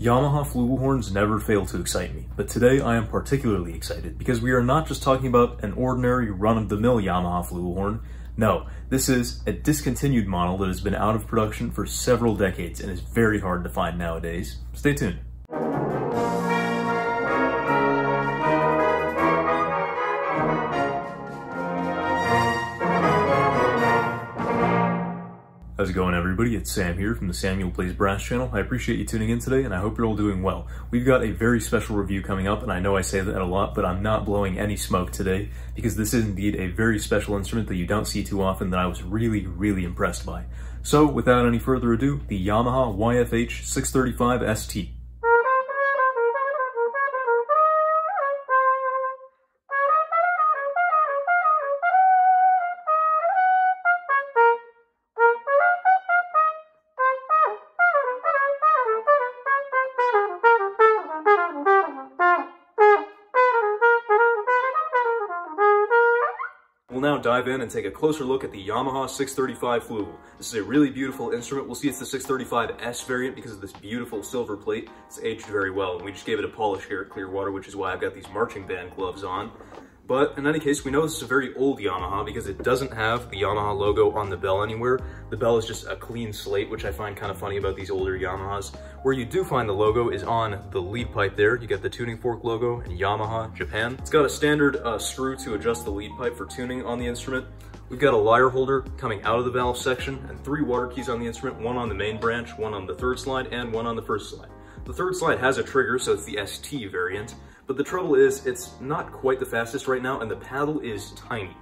Yamaha flugelhorns never fail to excite me, but today I am particularly excited because we are not just talking about an ordinary run-of-the-mill Yamaha flugelhorn. No, this is a discontinued model that has been out of production for several decades and is very hard to find nowadays. Stay tuned. How's it going everybody? It's Sam here from the Samuel Plays Brass channel. I appreciate you tuning in today and I hope you're all doing well. We've got a very special review coming up and I know I say that a lot, but I'm not blowing any smoke today because this is indeed a very special instrument that you don't see too often that I was really, really impressed by. So without any further ado, the Yamaha YFH 635 ST. We'll now dive in and take a closer look at the Yamaha 635 Flugel. This is a really beautiful instrument. We'll see it's the 635S variant because of this beautiful silver plate. It's aged very well, and we just gave it a polish here at Clearwater, which is why I've got these marching band gloves on. But in any case, we know this is a very old Yamaha because it doesn't have the Yamaha logo on the bell anywhere. The bell is just a clean slate, which I find kind of funny about these older Yamahas. Where you do find the logo is on the lead pipe there. You get the tuning fork logo in Yamaha, Japan. It's got a standard uh, screw to adjust the lead pipe for tuning on the instrument. We've got a lyre holder coming out of the valve section and three water keys on the instrument, one on the main branch, one on the third slide, and one on the first slide. The third slide has a trigger, so it's the ST variant, but the trouble is it's not quite the fastest right now and the paddle is tiny.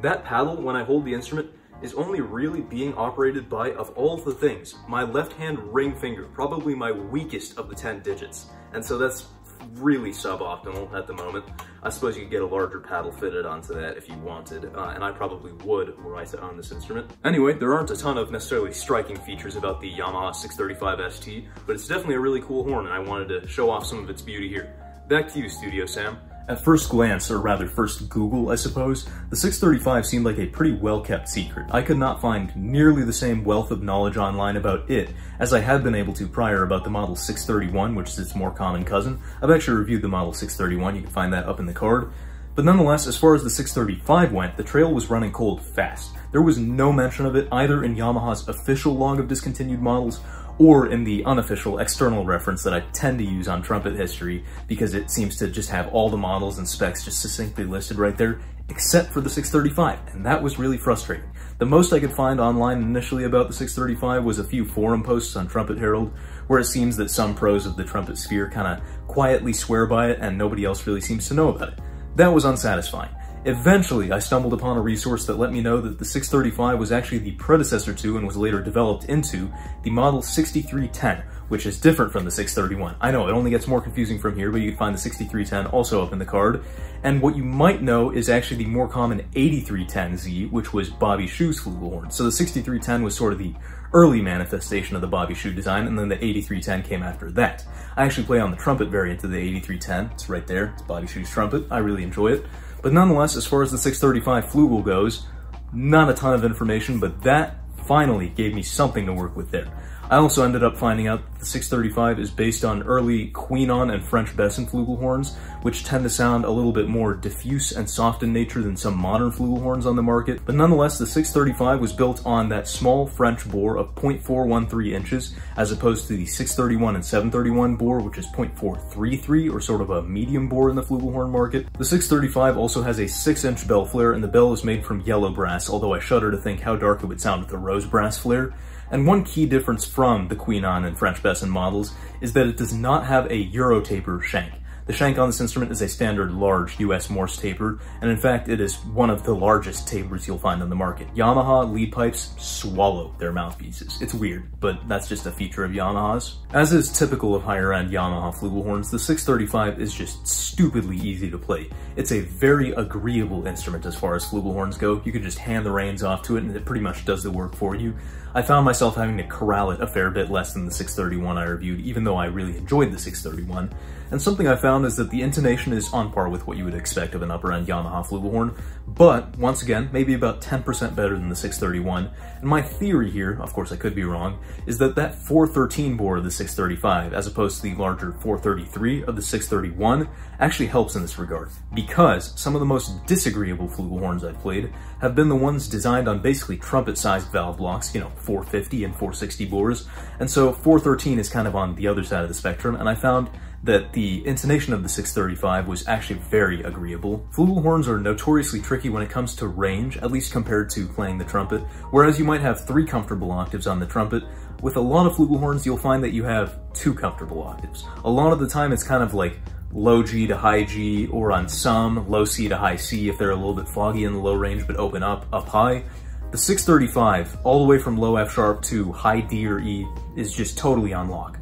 That paddle, when I hold the instrument, is only really being operated by, of all the things, my left hand ring finger, probably my weakest of the 10 digits. And so that's really suboptimal at the moment. I suppose you could get a larger paddle fitted onto that if you wanted, uh, and I probably would were I to own this instrument. Anyway, there aren't a ton of necessarily striking features about the Yamaha 635 ST, but it's definitely a really cool horn and I wanted to show off some of its beauty here. Back to you, Studio Sam. At first glance, or rather first Google, I suppose, the 635 seemed like a pretty well-kept secret. I could not find nearly the same wealth of knowledge online about it as I had been able to prior about the Model 631, which is its more common cousin. I've actually reviewed the Model 631, you can find that up in the card. But nonetheless, as far as the 635 went, the trail was running cold fast. There was no mention of it either in Yamaha's official log of discontinued models or in the unofficial external reference that I tend to use on trumpet history because it seems to just have all the models and specs just succinctly listed right there, except for the 635, and that was really frustrating. The most I could find online initially about the 635 was a few forum posts on Trumpet Herald, where it seems that some pros of the trumpet sphere kind of quietly swear by it and nobody else really seems to know about it. That was unsatisfying. Eventually, I stumbled upon a resource that let me know that the 635 was actually the predecessor to and was later developed into the Model 6310, which is different from the 631. I know, it only gets more confusing from here, but you can find the 6310 also up in the card. And what you might know is actually the more common 8310Z, which was Bobby Shews flugelhorn. So the 6310 was sort of the early manifestation of the Bobby Shew design, and then the 8310 came after that. I actually play on the trumpet variant of the 8310. It's right there. It's Bobby Shew's trumpet. I really enjoy it. But nonetheless, as far as the 635 Flugel goes, not a ton of information, but that finally gave me something to work with there. I also ended up finding out that the 635 is based on early Couesnon and French Besson flugelhorns, which tend to sound a little bit more diffuse and soft in nature than some modern flugelhorns on the market. But nonetheless, the 635 was built on that small French bore of 0.413 inches, as opposed to the 631 and 731 bore, which is 0.433, or sort of a medium bore in the flugelhorn market. The 635 also has a 6-inch bell flare, and the bell is made from yellow brass, although I shudder to think how dark it would sound with a rose brass flare. And one key difference from the Couesnon and French Besson models is that it does not have a Euro taper shank. The shank on this instrument is a standard large US Morse taper, and in fact it is one of the largest tapers you'll find on the market. Yamaha lead pipes swallow their mouthpieces. It's weird, but that's just a feature of Yamaha's. As is typical of higher end Yamaha flugelhorns, the 635 is just stupidly easy to play. It's a very agreeable instrument as far as flugelhorns go. You can just hand the reins off to it and it pretty much does the work for you. I found myself having to corral it a fair bit less than the 631 I reviewed, even though I really enjoyed the 631. And something I found is that the intonation is on par with what you would expect of an upper-end Yamaha flugelhorn, but once again, maybe about 10% better than the 631. And my theory here, of course I could be wrong, is that that 413 bore of the 635, as opposed to the larger 433 of the 631, actually helps in this regard, because some of the most disagreeable flugelhorns I've played have been the ones designed on basically trumpet-sized valve blocks, you know, 450 and 460 bores, and so 413 is kind of on the other side of the spectrum, and I found that the intonation of the 635 was actually very agreeable. Flugelhorns are notoriously tricky when it comes to range, at least compared to playing the trumpet, whereas you might have three comfortable octaves on the trumpet, with a lot of flugelhorns you'll find that you have two comfortable octaves. A lot of the time it's kind of like low G to high G, or on some, low C to high C if they're a little bit foggy in the low range but open up, up high. The 635, all the way from low F sharp to high D or E, is just totally on lock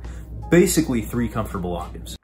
basically three comfortable octaves.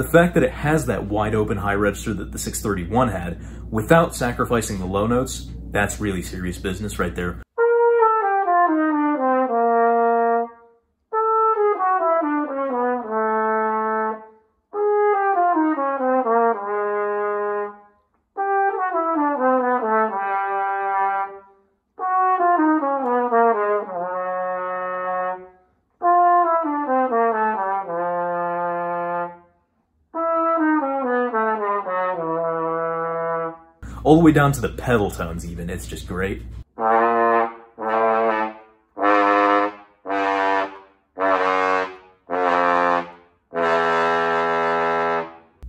The fact that it has that wide open high register that the 631 had, without sacrificing the low notes, that's really serious business right there. All the way down to the pedal tones even. It's just great.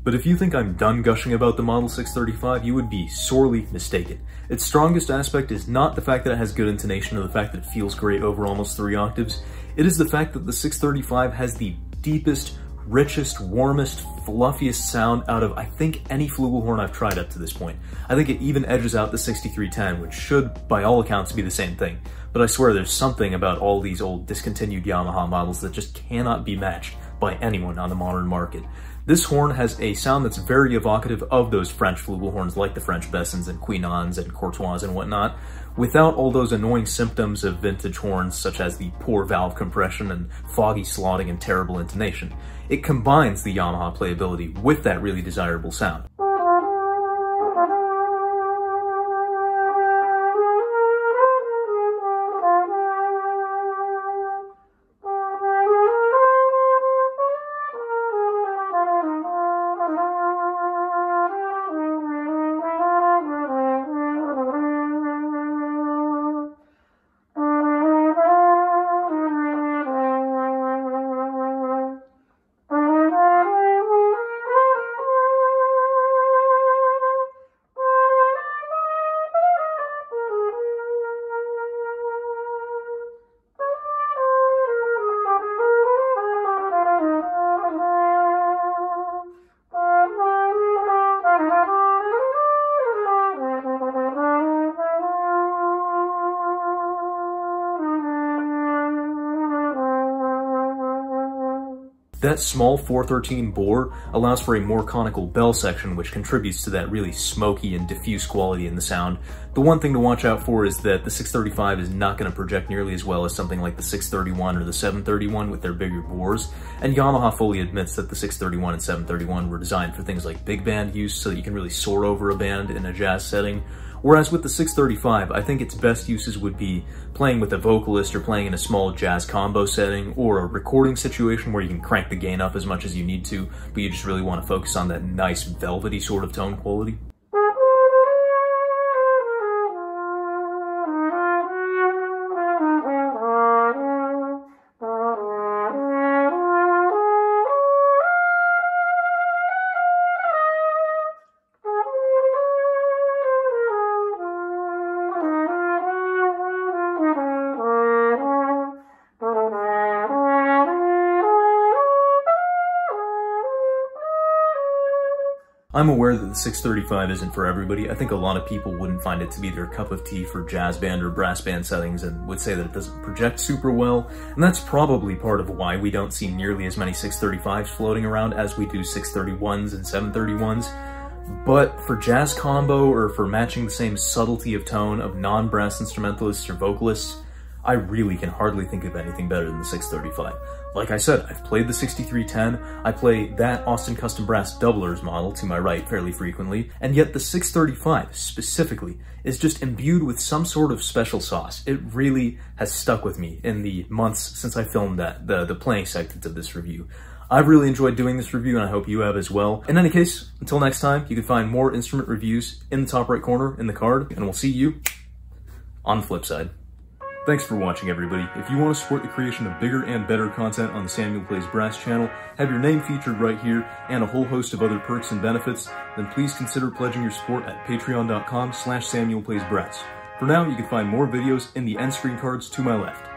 But if you think I'm done gushing about the Model 635, you would be sorely mistaken. Its strongest aspect is not the fact that it has good intonation or the fact that it feels great over almost three octaves. It is the fact that the 635 has the deepest, richest, warmest, fluffiest sound out of, I think, any flugelhorn I've tried up to this point. I think it even edges out the 6310, which should, by all accounts, be the same thing. But I swear there's something about all these old discontinued Yamaha models that just cannot be matched by anyone on the modern market. This horn has a sound that's very evocative of those French flugelhorns like the French Bessons and Couesnons and Courtois and whatnot, without all those annoying symptoms of vintage horns such as the poor valve compression and foggy slotting and terrible intonation. It combines the Yamaha playability with that really desirable sound. That small 413 bore allows for a more conical bell section, which contributes to that really smoky and diffuse quality in the sound. The one thing to watch out for is that the 635 is not going to project nearly as well as something like the 631 or the 731 with their bigger bores, and Yamaha fully admits that the 631 and 731 were designed for things like big band use so that you can really soar over a band in a jazz setting, Whereas with the 635, I think its best uses would be playing with a vocalist or playing in a small jazz combo setting or a recording situation where you can crank the gain up as much as you need to, but you just really want to focus on that nice velvety sort of tone quality. I'm aware that the 635 isn't for everybody. I think a lot of people wouldn't find it to be their cup of tea for jazz band or brass band settings and would say that it doesn't project super well, and that's probably part of why we don't see nearly as many 635s floating around as we do 631s and 731s. But for jazz combo or for matching the same subtlety of tone of non-brass instrumentalists or vocalists, I really can hardly think of anything better than the 635. Like I said, I've played the 6310, I play that Austin Custom Brass Doublers model to my right fairly frequently, and yet the 635 specifically is just imbued with some sort of special sauce. It really has stuck with me in the months since I filmed that, the, the playing segment of this review. I've really enjoyed doing this review and I hope you have as well. In any case, until next time, you can find more instrument reviews in the top right corner in the card, and we'll see you on the flip side. Thanks for watching, everybody. If you want to support the creation of bigger and better content on the Samuel Plays Brass channel, have your name featured right here, and a whole host of other perks and benefits, then please consider pledging your support at patreon.com slash samuelplaysbrass. For now, you can find more videos in the end screen cards to my left.